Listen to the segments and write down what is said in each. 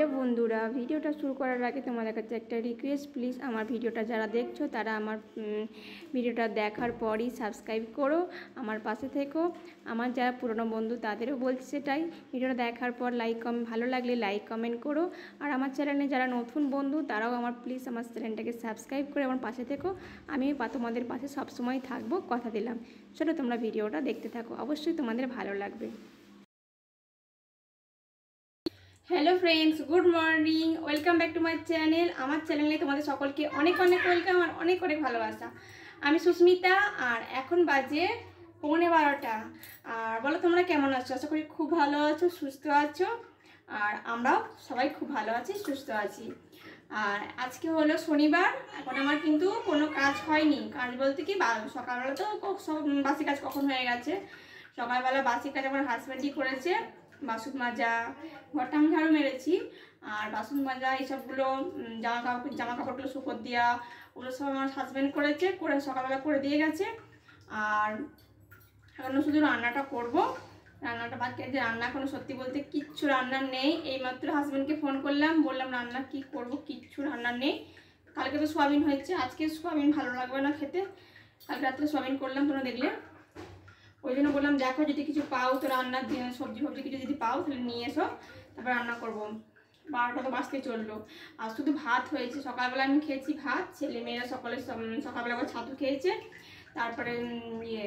Hello বন্ধুরা, ভিডিওটা শুরু করার আগে তোমাদের কাছে একটা রিকোয়েস্ট প্লিজ আমার ভিডিওটা যারা দেখছ, তারা আমার ভিডিওটা দেখার পরই সাবস্ক্রাইব করো, আমার পাশে থেকো। আমার যারা পুরনো বন্ধু, তাদেরও বলছি সেটাই, ভিডিওটা দেখার পর লাইক কম ভালো লাগলে লাইক কমেন্ট করো। আর আমার চ্যানেলে যারা নতুন বন্ধু, তারাও আমার প্লিজ আমার চ্যানেলটাকে সাবস্ক্রাইব করে আমার পাশে থেকো। আমি তোমাদের পাশে সবসময় থাকব, কথা দিলাম। চলো তোমরা ভিডিওটা দেখতে থাকো, অবশ্যই তোমাদের ভালো লাগবে। Hello friends good morning welcome back to my channel আমার চ্যানেলে তোমাদের সকলকে অনেক অনেক ওয়েলকাম আর অনেক অনেক ভালোবাসা। আমি সুস্মিতা আর এখন বাজে পৌনে বারোটা। আর বলো, তোমরা কেমন আছো? আশা করি খুব ভালো আছো, সুস্থ আছো। আর আমরাও সবাই খুব ভালো আছি, সুস্থ আছি। আর আজকে হলো শনিবার, এখন আমার কিন্তু কোনো কাজ হয়নি। কাজ বলতে কি সকালবেলা তো সব বাসি কাজ কখন হয়ে গেছে? সকালবেলা বাসি কাজ আমার হাজব্যান্ডই করেছে। বাসন মাজা, ঘরটা আমি ঝাড়ু মেরেছি। আর বাসন মাজা, এইসবগুলো জামা কাপড় জামা কাপড়গুলো শুকোর দেওয়া ওগুলো সব আমার হাজব্যান্ড করেছে, করে সকালবেলা করে দিয়ে গেছে। আর এখন শুধু রান্নাটা করব। রান্নাটা বাকি যে রান্না এখনও সত্যি বলতে কিচ্ছু রান্নার নেই। এইমাত্র হাজব্যান্ডকে ফোন করলাম, বললাম রান্না কি করব, কিচ্ছু রান্নার নেই। কালকে তো সোয়াবিন হয়েছে, আজকে সোয়াবিন ভালো লাগবে না খেতে। কালকে রাত্রে সোয়াবিন করলাম, তোমরা দেখলে। ওই জন্য বললাম, দেখো যদি কিছু পাও তো রান্নার সবজি ফবজি কিছু যদি পাও তাহলে নিয়ে এসো, তারপর রান্না করব। বারোটা তো বাঁচতে চলল। আর শুধু ভাত হয়েছে, সকালবেলা আমি খেয়েছি ভাত, ছেলে মেয়েরা সকালে সকালবেলা আবার ছাতু খেয়েছে, তারপরে ইয়ে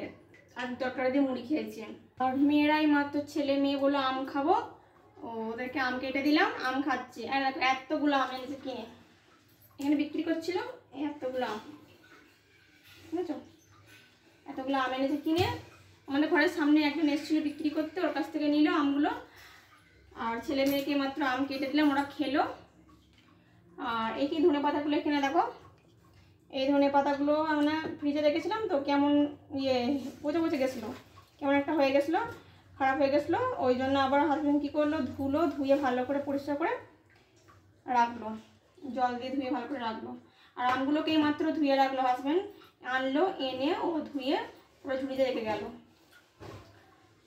আলু তরকারি দিয়ে মুড়ি খেয়েছে। আর মেয়েরাই মাত্র ছেলে মেয়ে বলল, আম খাব। ওদেরকে আম কেটে দিলাম, আম খাচ্ছে। আর এতগুলো আম এনেছে কিনে এখানে বিক্রি করছিল এতগুলো আম। বুঝেছ? এতগুলো আম এনেছে কিনে আমাদের ঘরের সামনে একজন এসেছিল বিক্রি করতে, ওর কাছ থেকে নিল আমগুলো। আর ছেলে মেয়েকে মাত্র আম কেটে দিলাম, ওরা খেলো। আর এই কি ধনে পাতাগুলো এখানে দেখো? এই ধনে পাতাগুলো আমরা ফ্রিজে রেখেছিলাম তো, কেমন ইয়ে পচে পচে গেছিল। কেমন একটা হয়ে গেছিল, খারাপ হয়ে গেছিল। ওই জন্য আবার হাজব্যান্ড কী করল? ধুলো, ধুয়ে ভালো করে পরিষ্কার করে রাখল। জল দিয়ে ধুয়ে ভালো করে রাখল। আর আমগুলোকেই মাত্র ধুয়ে রাখল হাজব্যান্ড আনলো, এনে ও ধুয়ে পুরো ঝুড়িতে রেখে গেল।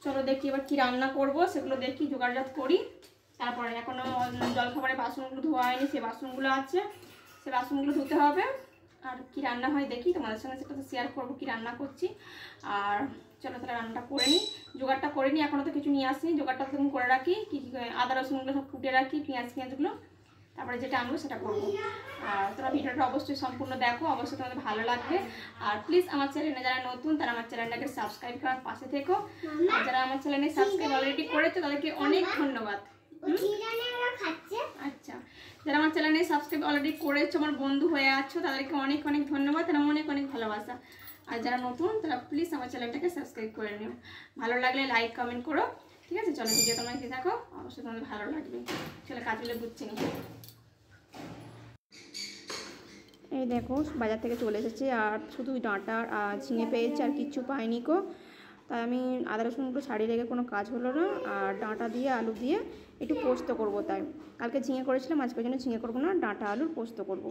চলো দেখি এবার কি রান্না করব, সেগুলো দেখি, জোগাড়জাত করি। তারপরে এখনও জলখাবারের বাসনগুলো ধোয়া হয়নি, সে বাসনগুলো আছে, সে বাসনগুলো ধুতে হবে। আর কি রান্না হয় দেখি, তোমাদের সঙ্গে সেটা তো শেয়ার করব কি রান্না করছি। আর চলো তাহলে রান্নাটা করে নিই। জোগাড়টা করে নিই এখনও তো কিছু নিয়ে আসিনি, জোগাড়টা তখন করে রাখি। কি কি আদা রসুনগুলো সব ফুটে রাখি, পেঁয়াজ, পেঁয়াজগুলো। তারপরে যেটা আনব সেটা করব। আর তোমরা ভিডিওটা অবশ্যই সম্পূর্ণ দেখো, অবশ্যই তোমাদের ভালো লাগবে। আর প্লিজ আমার চ্যানেলে যারা নতুন, তারা আমার চ্যানেলটাকে সাবস্ক্রাইব করার পাশে থেকো। আর যারা আমার চ্যানেলে সাবস্ক্রাইব অলরেডি করেছে, তাদেরকে অনেক ধন্যবাদ। আচ্ছা। যারা আমার চ্যানেলে সাবস্ক্রাইব অলরেডি করেছ, আমার বন্ধু হয়ে আছো, তাদেরকে অনেক অনেক ধন্যবাদ আর অনেক অনেক ভালোবাসা। আর যারা নতুন, তারা প্লিজ আমার চ্যানেলটাকে সাবস্ক্রাইব করে নিও। ভালো লাগলে লাইক কমেন্ট করো। ঠিক আছে? চলো ভিডিও তোমরা দেখে থাকো। অবশ্যই তোমাদের ভালো লাগবে। চলো কাজগুলো বুঝছি নি। এই দেখো, বাজার থেকে চলে এসেছে আর শুধু ডাঁটা আর ঝিঙে পেয়েছে আর কিচ্ছু পাইনি কো তাই আমি আদা রসুনগুলো ছাড়িয়ে রেখে কোনো কাজ হলো না আর ডাঁটা দিয়ে, আলু দিয়ে একটু পোস্ত করব তাই। কালকে ঝিঙে করেছিলাম আজকের জন্য ঝিঙে করব না, ডাঁটা, আলুর পোস্ত করব।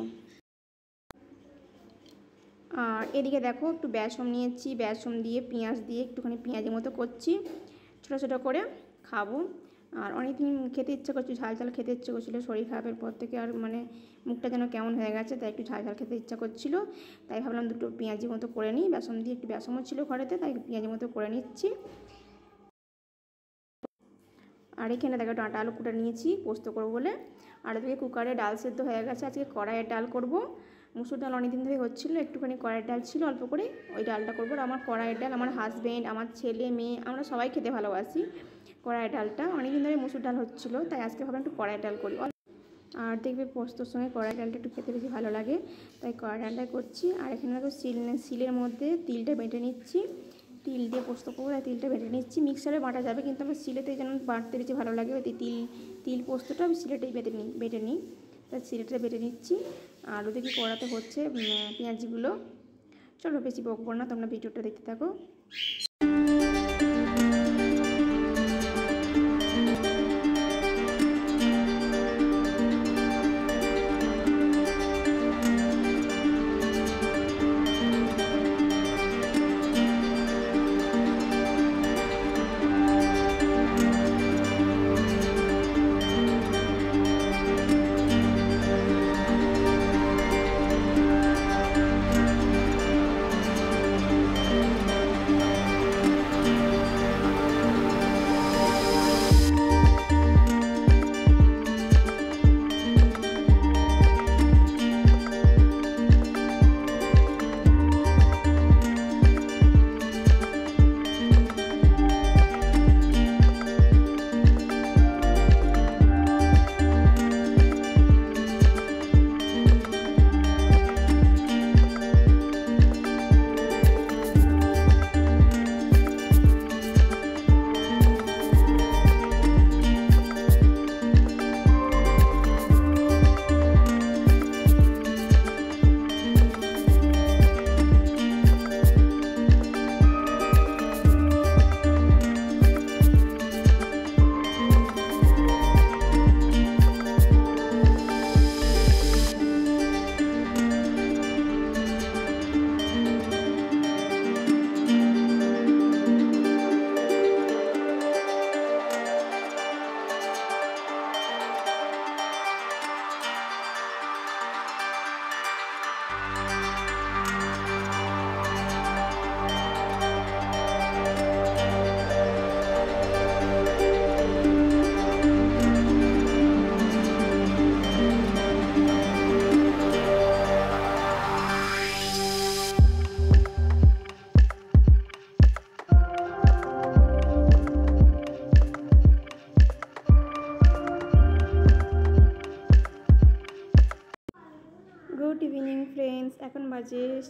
আর এদিকে দেখো একটু বেসম নিয়েছি বেসম দিয়ে, পেঁয়াজ দিয়ে একটুখানি পেঁয়াজের মতো করছি। ছোটো ছোটো করে খাব। আর অনেকদিন খেতে ইচ্ছে করছে ঝাল ঝাল খেতে ইচ্ছে করছিল, শরীর খারাপের পর থেকে আর মানে মুখটা যেন কেমন হয়ে গেছে, তাই একটু ঝাল ঝাল খেতে ইচ্ছা করছিল। তাই ভাবলাম দুটো পেঁয়াজি মতো করে নিই, বেসন দিয়ে একটু বেসমও ছিল ঘরেতে, তাই পেঁয়াজি মতো করে নিচ্ছি। আর এখানে দেখো ডাঁটা আলু কুটা নিয়েছি, পোস্ত করব বলে। আর এদিকে কুকারে ডাল সেদ্ধ হয়ে গেছে, আজকে কড়াইয়ের ডাল করব। মুসুর ডাল অনেকদিন ধরে হচ্ছিল, একটুখানি কড়াইয়ের ডাল ছিল, অল্প করে ওই ডালটা করব। আর আমার কড়াইয়ের ডাল, আমার হাজব্যান্ড আমার ছেলে, মেয়ে, আমরা সবাই খেতে ভালোবাসি কড়াইয়ের ডালটা। অনেকদিন ধরে মুসুর ডাল হচ্ছিল, তাই আজকে ভাবলাম একটু কড়াইয়ের ডাল করি। আর দেখবে পোস্তর সঙ্গে কড়াই ডালটা একটু খেতে বেশি ভালো লাগে, তাই কড়াই ডালটা করছি। আর এখানে দেখো শিল শিলের মধ্যে তিলটা বেটে নিচ্ছি। তিল দিয়ে পোস্ত করব, তাই তিলটা বেটে নিচ্ছি। মিক্সারে বাটা যাবে, কিন্তু আমার শিলেতে যেন বাটতে বেশি ভালো লাগে। ওই তিল তিল পোস্তটা আমি শিলেটাই বেটে নিই বেটে নিই। তাই শিলেটা বেটে নিচ্ছি। আর দেখি কড়াতে হচ্ছে পেঁয়াজিগুলো। চলো বেশি বকবো না তোমরা ভিডিওটা দেখতে থাকো।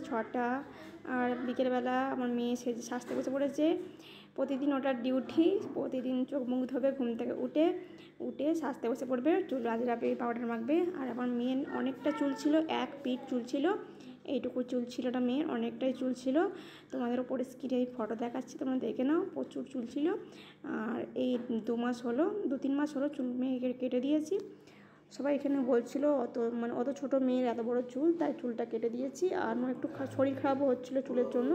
ছটা আর বিকেলবেলা আমার মেয়ে সেজে সাজতে বসে পড়েছে, প্রতিদিন ওটার ডিউটি প্রতিদিন চোখ মুখ ধোবে, ঘুম থেকে উঠে উঠে সাজতে বসে পড়বে, চুল আজরাবে পাউডার মাখবে। আর আমার মেয়ের অনেকটা চুল ছিল, এক পিঠ চুল ছিল, এইটুকু চুল ছিল ওটা মেয়ের, অনেকটাই চুল ছিল। তোমাদের ওপরে স্ক্রিনে এই ফটো দেখাচ্ছি, তোমরা দেখে নাও, প্রচুর চুল ছিল। আর এই দু মাস হলো, দু তিন মাস হলো চুল মেয়েকে কেটে দিয়েছি। সবাই এখানে বলছিল, অত মানে অত ছোট মেয়ের এত বড় চুল, তাই চুলটা কেটে দিয়েছি। আর আমার একটু শরীর খারাপও হচ্ছিল চুলের জন্য,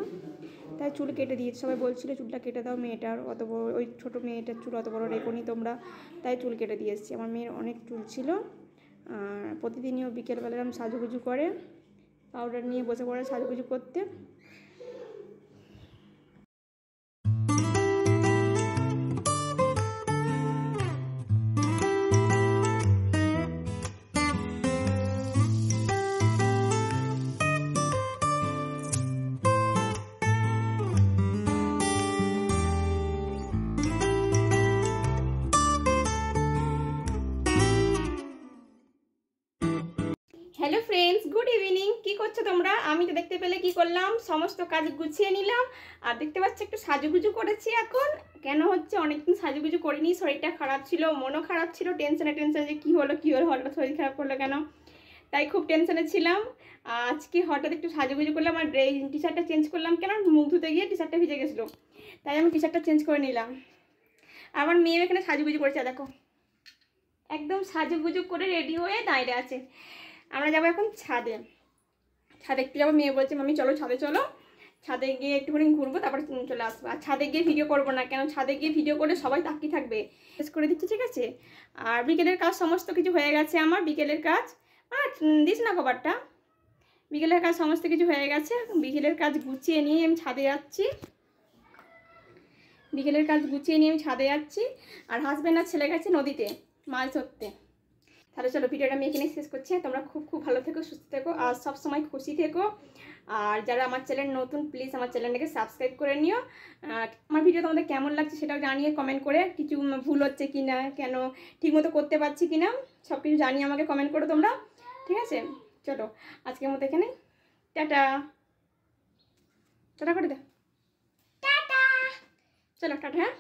তাই চুল কেটে দিয়েছি। সবাই বলছিল, চুলটা কেটে দাও মেয়েটার অত বড়, ওই ছোটো মেয়েটার চুল অত বড় রেখোনি তোমরা। তাই চুল কেটে দিয়েছি আমার মেয়ের অনেক চুল ছিল। আর প্রতিদিনই ও বিকেলবেলা এরকম সাজুগুজু করে পাউডার নিয়ে বসে পড়ে সাজুগুজু করতে। হ্যালো ফ্রেন্ডস গুড ইভিনিং কি করছ তোমরা? আমি তো দেখতে পেলে কি করলাম? সমস্ত কাজ গুছিয়ে নিলাম। আর দেখতে পাচ্ছ একটু সাজুগুজু করেছি এখন। কেন হচ্ছে? অনেকদিন সাজুগুজু করিনি। শরীরটা খারাপ ছিল, মনও খারাপ ছিল। টেনশনে টেনশনে যে কী হলো কী হলো, হঠাৎ শরীর খারাপ করল কেন? তাই খুব টেনশনে ছিলাম। আজকে হঠাৎ একটু সাজুগুজু করলাম আর টি শার্টটা চেঞ্জ করলাম। কেন? মুখ ধুতে গিয়ে টি শার্টটা ভিজে গেছিল। তাই আমি টি শার্টটা চেঞ্জ করে নিলাম। আমার মেয়ে এখানে সাজুগুজু করেছে, দেখো। একদম সাজুগুজু করে রেডি হয়ে দাঁড়িয়ে আছে। আমরা যাব এখন ছাদে। ছাদে একটু যাব, মেয়ে বলছে মামি চলো ছাদে চলো। ছাদে গিয়ে একটুখানি ঘুরবো, তারপর চলে আসব। আর ছাদে গিয়ে ভিডিও করব না, কেন ছাদে গিয়ে ভিডিও করলে সবাই তাকিয়ে থাকবে। শেষ করে দিচ্ছি, ঠিক আছে? আর বিকেলের কাজ সমস্ত কিছু হয়ে গেছে আমার, বিকেলের কাজ। আর দিস না খবরটা। বিকেলের কাজ সমস্ত কিছু হয়ে গেছে, বিকেলের কাজ গুছিয়ে নিয়ে আমি ছাদে যাচ্ছি। বিকেলের কাজ গুছিয়ে নিয়ে আমি ছাদে যাচ্ছি। আর হাজব্যান্ড আর ছেলে গেছে নদীতে, মাছ ধরতে। তাহলে চলো ভিডিওটা আমি এখানে শেষ করছি। তোমরা খুব খুব ভালো থেকো সুস্থ থেকো আর সব সময় খুশি থেকো। আর যারা আমার চ্যানেল নতুন প্লিজ আমার চ্যানেলটাকে সাবস্ক্রাইব করে নিও। আমার ভিডিও তোমাদের কেমন লাগছে সেটাও জানিয়ে কমেন্ট করে। কিছু ভুল হচ্ছে কি না কেন ঠিকমতো করতে পারছি কি না সব কিছু জানিয়ে আমাকে কমেন্ট করো তোমরা। ঠিক আছে? চলো আজকের মতো এখানে টাটা। টাটা করে দে। চলো টাটা হ্যাঁ?